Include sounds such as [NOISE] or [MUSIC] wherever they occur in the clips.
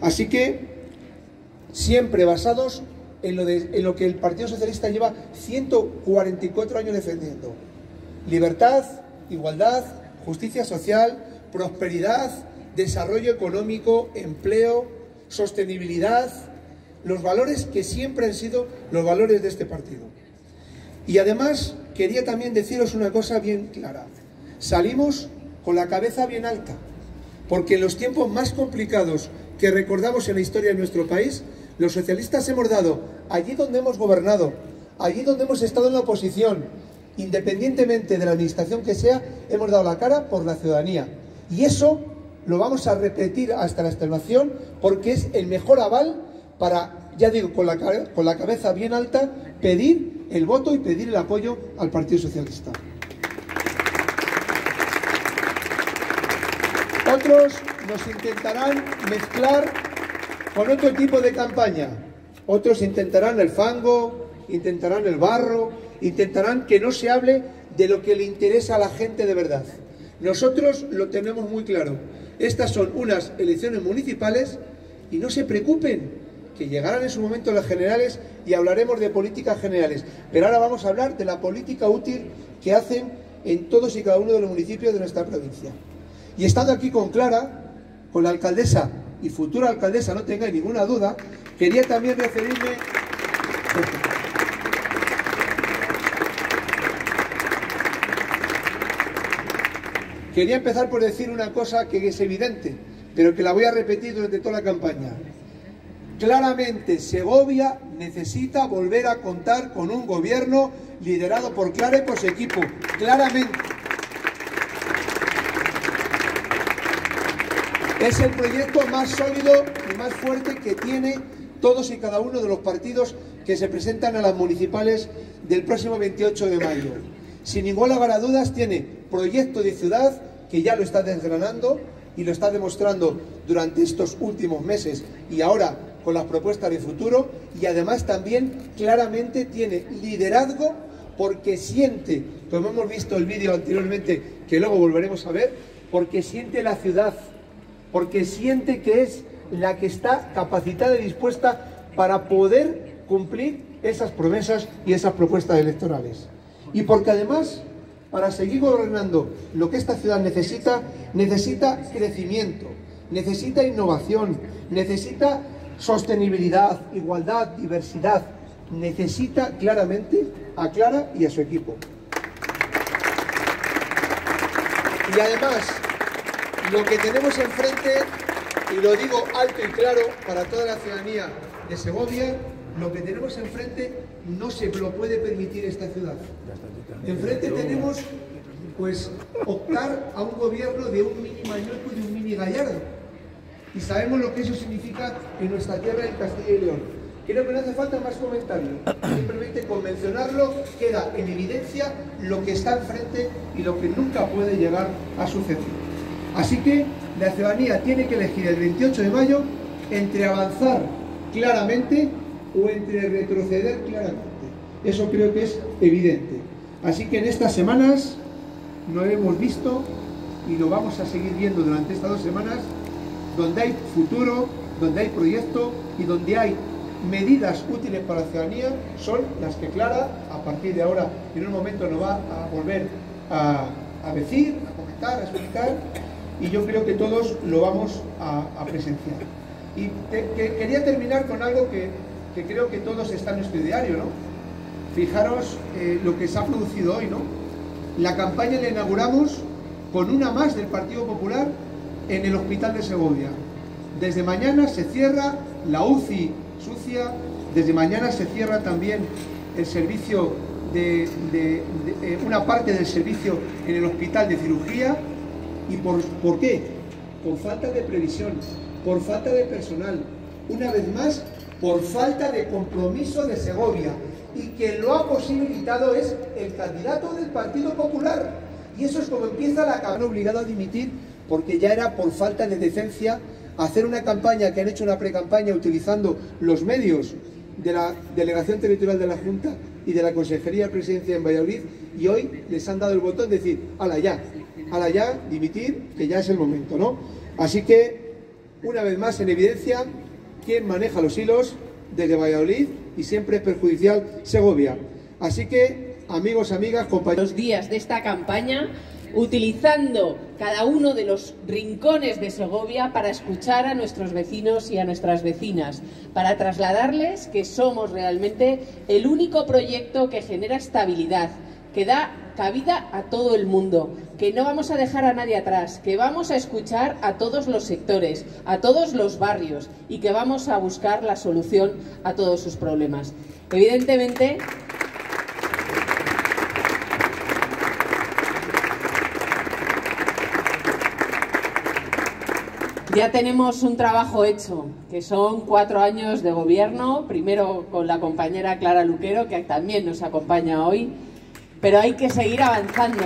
Así que, siempre basados en lo, que el Partido Socialista lleva 144 años defendiendo. Libertad, igualdad, justicia social, prosperidad, desarrollo económico, empleo, sostenibilidad, los valores que siempre han sido los valores de este partido. Y además quería también deciros una cosa bien clara. Salimos con la cabeza bien alta, porque en los tiempos más complicados que recordamos en la historia de nuestro país, los socialistas hemos dado, allí donde hemos gobernado, allí donde hemos estado en la oposición, independientemente de la administración que sea, hemos dado la cara por la ciudadanía. Y eso lo vamos a repetir hasta la extenuación porque es el mejor aval para, ya digo, con la, con la cabeza bien alta, pedir el voto y pedir el apoyo al Partido Socialista. Nos intentarán mezclar con otro tipo de campaña. Otros intentarán el fango, intentarán el barro, intentarán que no se hable de lo que le interesa a la gente de verdad. Nosotros lo tenemos muy claro. Estas son unas elecciones municipales y no se preocupen que llegarán en su momento las generales y hablaremos de políticas generales. Pero ahora vamos a hablar de la política útil que hacen en todos y cada uno de los municipios de nuestra provincia. Y estando aquí con Clara, con la alcaldesa y futura alcaldesa, no tengáis ninguna duda, quería también referirme... [LAUGHS] Quería empezar por decir una cosa que es evidente, pero que la voy a repetir durante toda la campaña. Claramente, Segovia necesita volver a contar con un gobierno liderado por Clara y por su equipo. Claramente. Es el proyecto más sólido y más fuerte que tiene todos y cada uno de los partidos que se presentan a las municipales del próximo 28 de mayo. Sin ninguna lugar a dudas tiene proyecto de ciudad que ya lo está desgranando y lo está demostrando durante estos últimos meses y ahora con las propuestas de futuro y además también claramente tiene liderazgo porque siente, como hemos visto el vídeo anteriormente, que luego volveremos a ver, porque siente la ciudad, porque siente que es la que está capacitada y dispuesta para poder cumplir esas promesas y esas propuestas electorales. Y porque además, para seguir gobernando lo que esta ciudad necesita, necesita crecimiento, necesita innovación, necesita sostenibilidad, igualdad, diversidad, necesita claramente a Clara y a su equipo. Y además, lo que tenemos enfrente, y lo digo alto y claro para toda la ciudadanía de Segovia, lo que tenemos enfrente no se lo puede permitir esta ciudad. Enfrente tenemos, pues, optar a un gobierno de un mini Mañueco y de un mini Gallardo y sabemos lo que eso significa en nuestra tierra en Castilla y León. Creo que no hace falta más comentarios, simplemente con mencionarlo queda en evidencia lo que está enfrente y lo que nunca puede llegar a suceder. Así que la ciudadanía tiene que elegir el 28 de mayo entre avanzar claramente o entre retroceder claramente. Eso creo que es evidente. Así que en estas semanas no hemos visto y lo vamos a seguir viendo durante estas dos semanas donde hay futuro, donde hay proyecto y donde hay medidas útiles para la ciudadanía son las que Clara, a partir de ahora, en un momento nos va a volver a, decir, a comentar, a explicar, y yo creo que todos lo vamos a, presenciar. Y quería terminar con algo que, creo que todos está en nuestro diario, ¿no? Fijaros eh, lo que se ha producido hoy, ¿no? La campaña la inauguramos con una más del Partido Popular en el Hospital de Segovia. Desde mañana se cierra la UCI sucia, desde mañana se cierra también el servicio de, eh, una parte del servicio en el hospital de cirugía. ¿Y por, por qué? Por falta de previsión, por falta de personal, una vez más, por falta de compromiso de Segovia. Y quien lo ha posibilitado es el candidato del Partido Popular. Y eso es como empieza la campaña obligado a dimitir porque ya era por falta de decencia hacer una campaña que han hecho una pre-campaña utilizando los medios de la Delegación Territorial de la Junta y de la Consejería de Presidencia en Valladolid y hoy les han dado el botón de decir, ala ya, ala ya, dimitir, que ya es el momento, ¿no? Así que una vez más en evidencia quién maneja los hilos desde Valladolid y siempre es perjudicial Segovia. Así que, amigos, amigas, compañeros... Los días de esta campaña utilizando cada uno de los rincones de Segovia para escuchar a nuestros vecinos y a nuestras vecinas, para trasladarles que somos realmente el único proyecto que genera estabilidad, que da cabida a todo el mundo, que no vamos a dejar a nadie atrás, que vamos a escuchar a todos los sectores, a todos los barrios y que vamos a buscar la solución a todos sus problemas. Evidentemente, Ya tenemos un trabajo hecho, que son cuatro años de gobierno, primero con la compañera Clara Luquero, que también nos acompaña hoy, pero hay que seguir avanzando.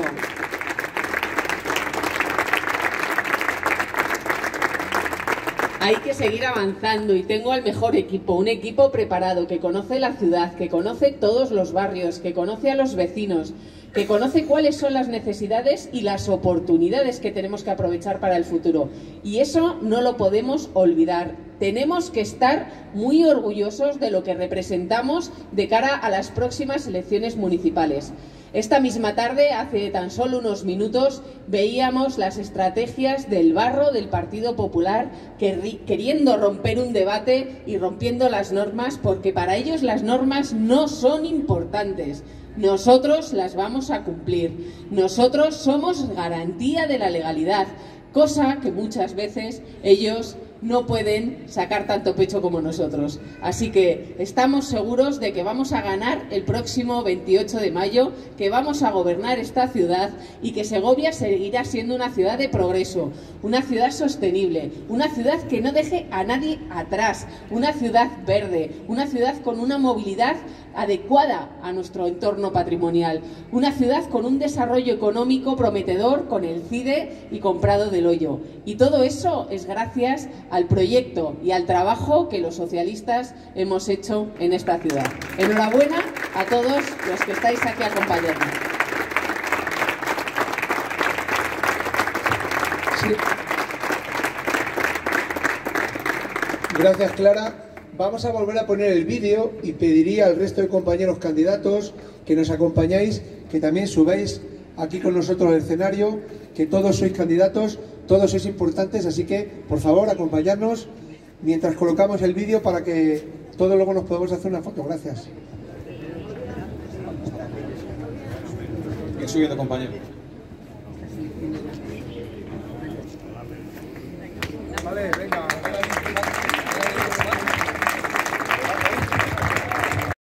Hay que seguir avanzando y tengo al mejor equipo, un equipo preparado que conoce la ciudad, que conoce todos los barrios, que conoce a los vecinos, que conoce cuáles son las necesidades y las oportunidades que tenemos que aprovechar para el futuro. Y eso no lo podemos olvidar. Tenemos que estar muy orgullosos de lo que representamos de cara a las próximas elecciones municipales. Esta misma tarde, hace tan solo unos minutos, veíamos las estrategias del barro del Partido Popular queriendo romper un debate y rompiendo las normas porque para ellos las normas no son importantes. Nosotros las vamos a cumplir. Nosotros somos garantía de la legalidad, cosa que muchas veces ellos no pueden sacar tanto pecho como nosotros. Así que estamos seguros de que vamos a ganar el próximo 28 de mayo, que vamos a gobernar esta ciudad y que Segovia seguirá siendo una ciudad de progreso, una ciudad sostenible, una ciudad que no deje a nadie atrás, una ciudad verde, una ciudad con una movilidad adecuada a nuestro entorno patrimonial, una ciudad con un desarrollo económico prometedor con el CIDE y con Prado del Hoyo. Y todo eso es gracias al proyecto y al trabajo que los socialistas hemos hecho en esta ciudad. Enhorabuena a todos los que estáis aquí acompañando. Gracias, Clara. Vamos a volver a poner el vídeo y pediría al resto de compañeros candidatos que nos acompañáis, que también subáis aquí con nosotros al escenario, que todos sois candidatos, todos sois importantes, así que por favor acompañarnos mientras colocamos el vídeo para que todos luego nos podamos hacer una foto. Gracias. Ir subiendo, compañero. Vale, venga.